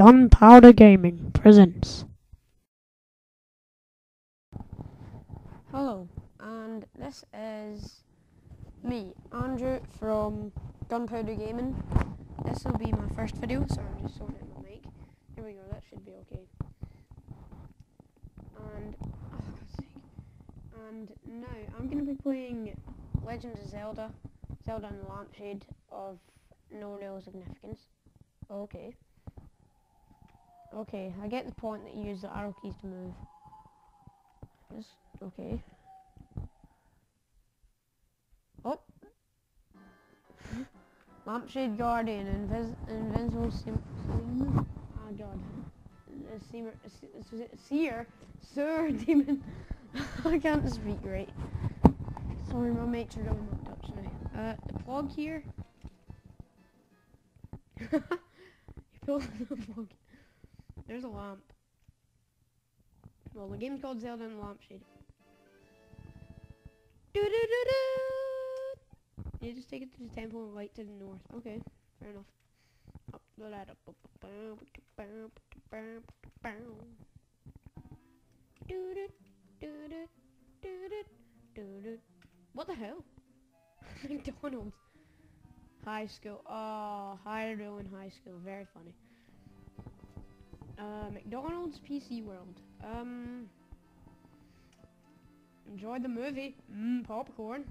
Gunpowder Gaming presents. Hello, and this is me, Andrew from Gunpowder Gaming. This will be my first video, so I'm just sorting my mic. There we go, that should be okay. And, oh, God's sake. And now, I'm going to be playing Legend of Zelda, Zelda and Lampshade of no real significance. Okay. Okay, I get the point that you use the arrow keys to move. Yes, okay. Oh! Lampshade Guardian, invis Invincible Sim... Sim oh god. Seer... Seer? Sir Demon! I can't speak right. Sorry, my mates are going up touch now. Uh, the plug here. you pull the plug. There's a lamp. Well, the game's called Zelda and the Lampshade. Do do do do. You just take it to the temple and light to the north. Okay, fair enough. Up the ladder. What the hell? McDonald's. High school. Oh, higher in high school. Very funny. Uh, McDonald's PC World. Um, enjoyed the movie. Mmm, popcorn.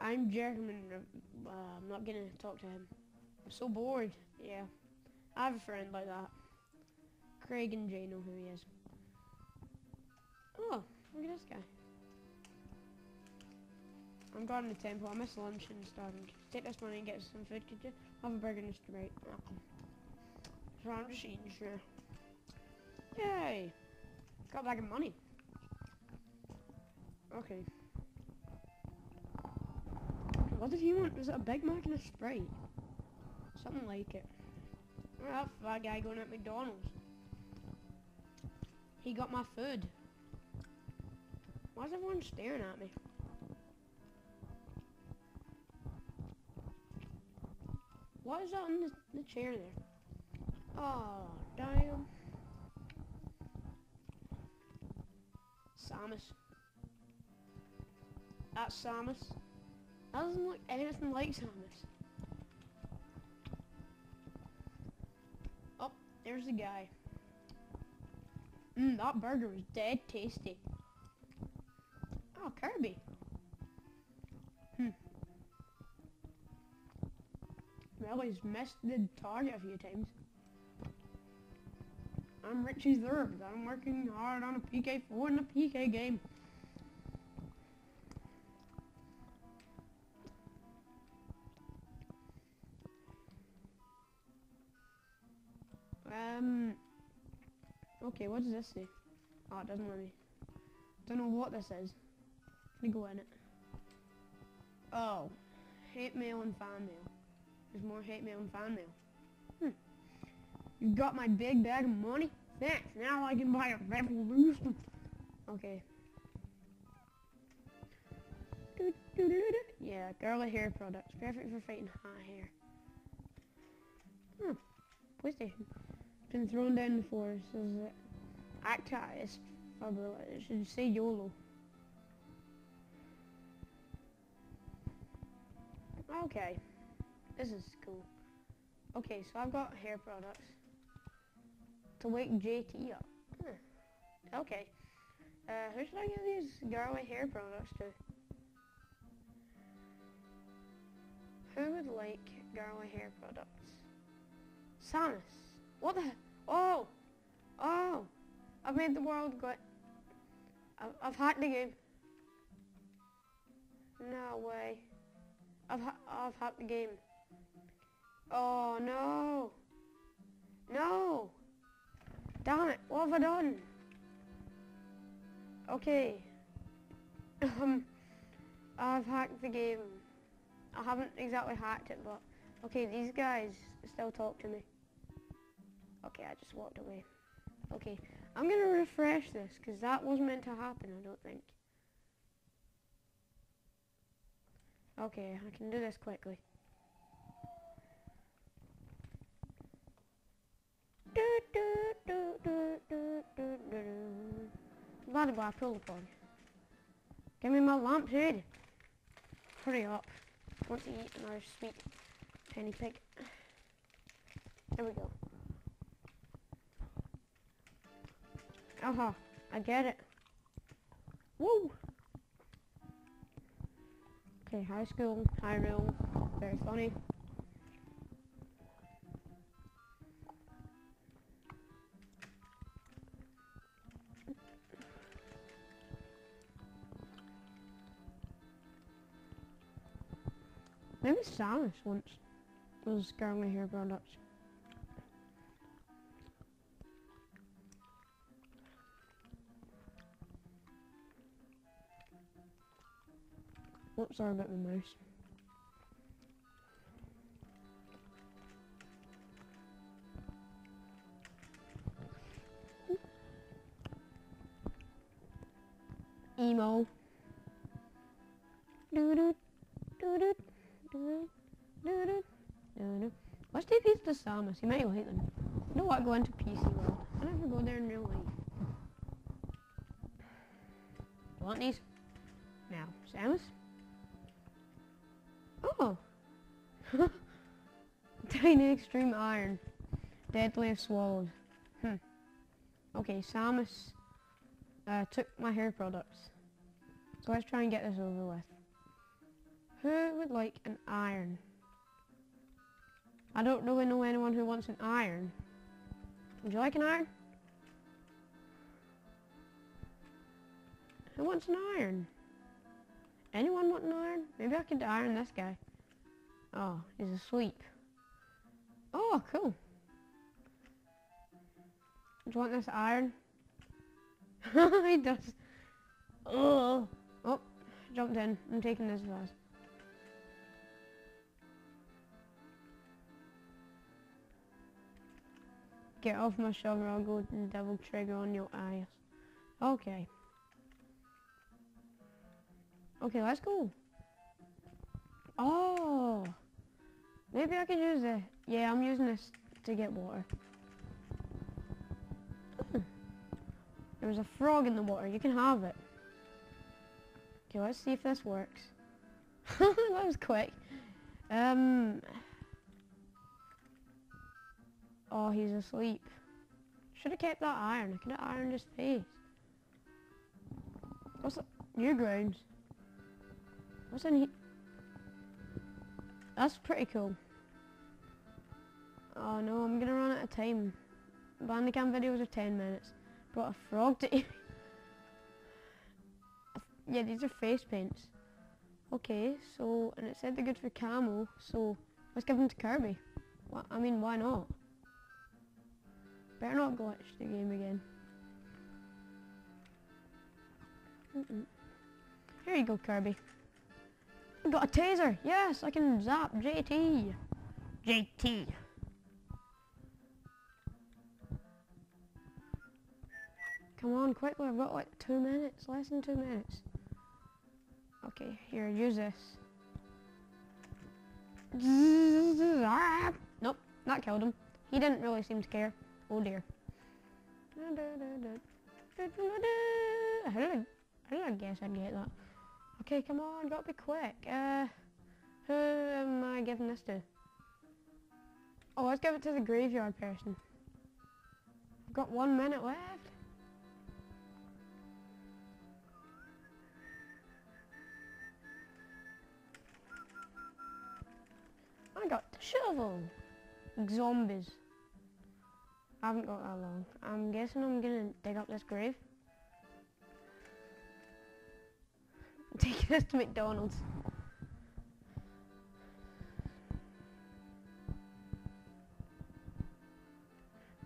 I'm Jeremy. Uh, I'm not gonna talk to him. I'm so bored. Yeah. I have a friend like that. Craig and Jay know who he is. Oh, look at this guy. I'm going to the temple. I missed lunch and starving. Take this money and get some food, could you? Have a burger and a straight. So I'm just eating sure. Yay! Got a bag of money. Okay. What did he want? Was it a Big Mac and a Sprite? Something like it. That fat guy going at McDonald's. He got my food. Why is everyone staring at me? What is that on the, the chair there? Oh, damn. Samus. That's Samus. That doesn't look anything like Samus. Oh, there's the guy. Mmm, that burger was dead tasty. Oh, Kirby. Well, he's missed the target a few times. I'm Richie Zerbs. I'm working hard on a PK4 in a PK game. Um. Okay, what does this say? Oh, it doesn't let me. Don't know what this is. Let me go in it. Oh, hate mail and fan mail. There's more hate mail and fan mail. Hmm. You got my big bag of money? Thanks. Now I can buy a revolution. Okay. Yeah, girly hair products. Perfect for fighting hot hair. Hmm. PlayStation. Been thrown down the forest. Says it. Acta is It should say YOLO. Okay. This is cool. Okay, so I've got hair products to wake JT up. Huh. Okay. Uh, who should I give these girly hair products to? Who would like girly hair products? Samus. What the? Oh! Oh! I've made the world go. I've, I've hacked the game. No way. I've, ha I've hacked the game. Oh no! No! Damn it, what have I done? Okay. Um, I've hacked the game. I haven't exactly hacked it, but... Okay, these guys still talk to me. Okay, I just walked away. Okay, I'm gonna refresh this, because that wasn't meant to happen, I don't think. Okay, I can do this quickly. Bloody boy, pull plug. Give me my lamp, lampshade. Hurry up. I want to eat another sweet penny pig. There we go. Uh-huh. I get it. Woo! Okay, high school, high room, very funny. Maybe Samus once was growing hair products. Oops, sorry about my mouse. Emo. Samus. You might like them. You know what? Go into PC world. I never go there in real life. Want these? Now, Samus? Oh! Tiny extreme iron. Deadly if swallowed. Hmm. Okay, Samus uh, took my hair products. So let's try and get this over with. Who would like an iron? I don't really know anyone who wants an iron. Would you like an iron? Who wants an iron? Anyone want an iron? Maybe I could iron this guy. Oh, he's asleep. Oh, cool. Do you want this iron? he does. Oh, oh, jumped in. I'm taking this fast. Get off my shoulder, I'll go and double trigger on your eyes. Okay. Okay, let's go. Oh! Maybe I can use it. Yeah, I'm using this to get water. Hmm. There was a frog in the water. You can have it. Okay, let's see if this works. that was quick. Um. Oh, he's asleep. Should have kept that iron. I could have ironed his face. What's the Newgrounds? What's in here? That's pretty cool. Oh no, I'm gonna run out of time. Bandicam videos are 10 minutes. Brought a frog to eat. yeah, these are face paints. Okay, so, and it said they're good for camo, so let's give them to Kirby. I mean, why not? Better not glitch the game again. Mm -mm. Here you go, Kirby. I got a taser. Yes, I can zap JT. JT. Come on, quickly. I've got like two minutes. Less than two minutes. Okay, here, use this. Nope, that killed him. He didn't really seem to care. Oh dear. How did I, how did I guess I'd get that? Okay, come on, gotta be quick. Uh, who am I giving this to? Oh, let's give it to the graveyard person. I've got one minute left. I got the shovel. Zombies. I haven't got that long. I'm guessing I'm gonna dig up this grave. taking this to McDonald's.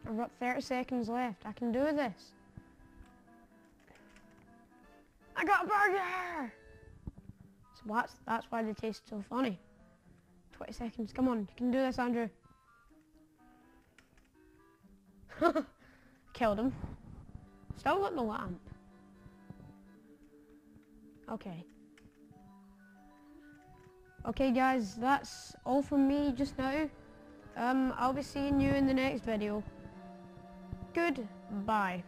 I've got 30 seconds left. I can do this. I got a burger! So that's, that's why they taste so funny. 20 seconds. Come on. You can do this, Andrew. Killed him. Still got the lamp. Okay. Okay guys, that's all from me just now. Um, I'll be seeing you in the next video. Goodbye.